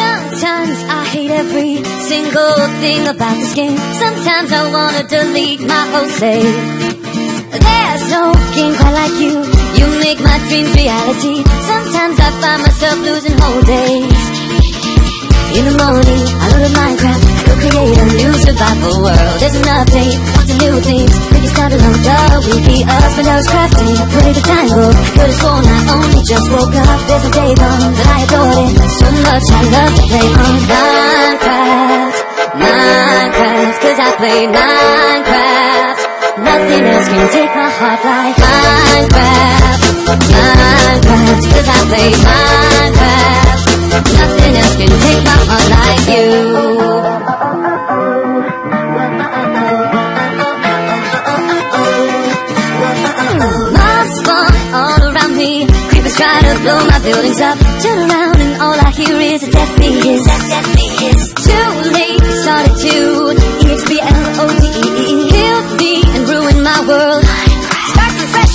Sometimes I hate every single thing about this game. Sometimes I wanna delete my whole save. There's no game quite like you. You make my dreams reality. Sometimes I find myself losing whole days. In the morning, I load up Minecraft. Go create a new survival world. There's an update, lots of new things. you start along the wiki of Spino's crafting. I put it a tangle. Could have sworn I owned just woke up. There's a day gone, but I adored it so much. I love to play on Minecraft, Minecraft. Cause I play Minecraft. Nothing else can take my heart like Minecraft, Minecraft. Cause I play Minecraft. Me. Creepers try to blow my buildings up. Turn around and all I hear is a death. Death beat. Too late, started to E-X-B-L-O-D-E. Killed me and ruined my world. Start from fresh.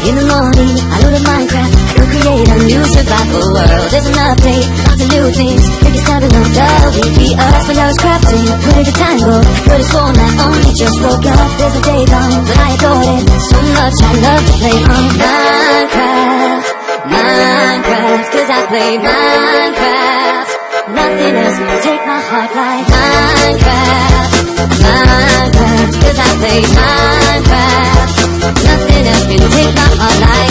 In the morning, I load up Minecraft. Go create a new survival world. There's an update, lots of new things. Maybe started on the wiki. Us when I was crafting. Where did the time go? Could have sworn I only just woke up. There's a day gone, but I adored it so much. I love to play on I play Minecraft. Nothing else can take my heart like Minecraft, Minecraft. Cause I play Minecraft. Nothing else can take my heart like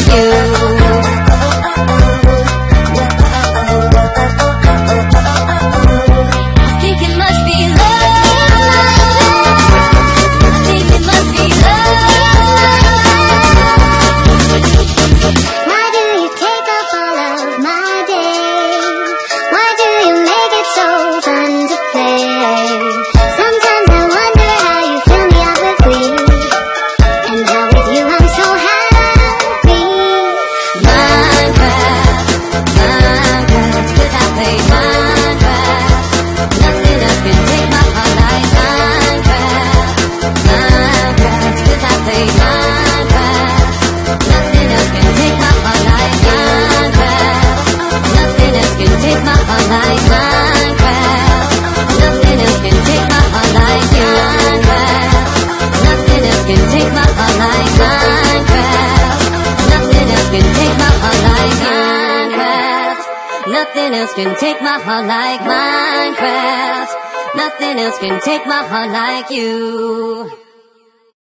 Like minecraft. Nothing else can take my crest, nothing else can take my heart like Minecraft. Nothing else can take my heart like you.